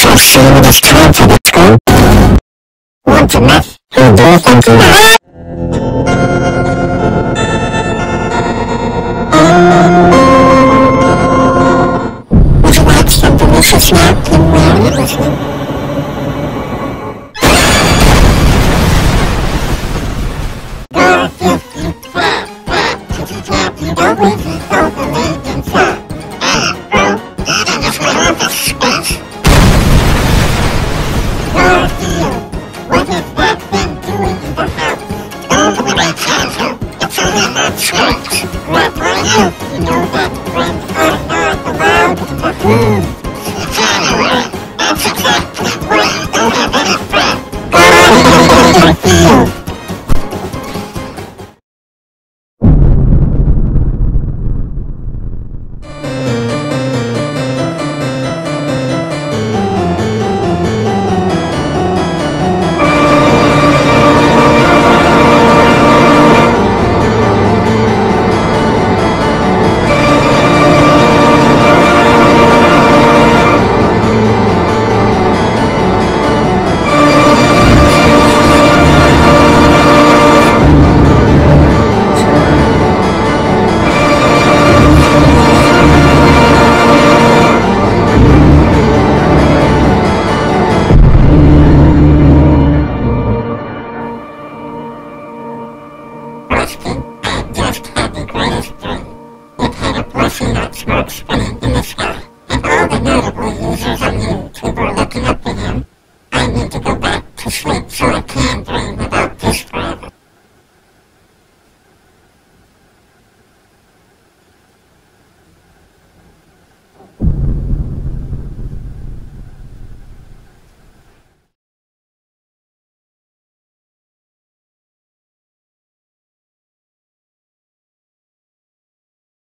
to assume it's time for the school? Want to? Who do you think you are? Would you like some delicious snack That's exactly I don't have any friends. In and Innisker, and all the notable users on YouTube are looking up to him. I need to go back to sleep so I can dream.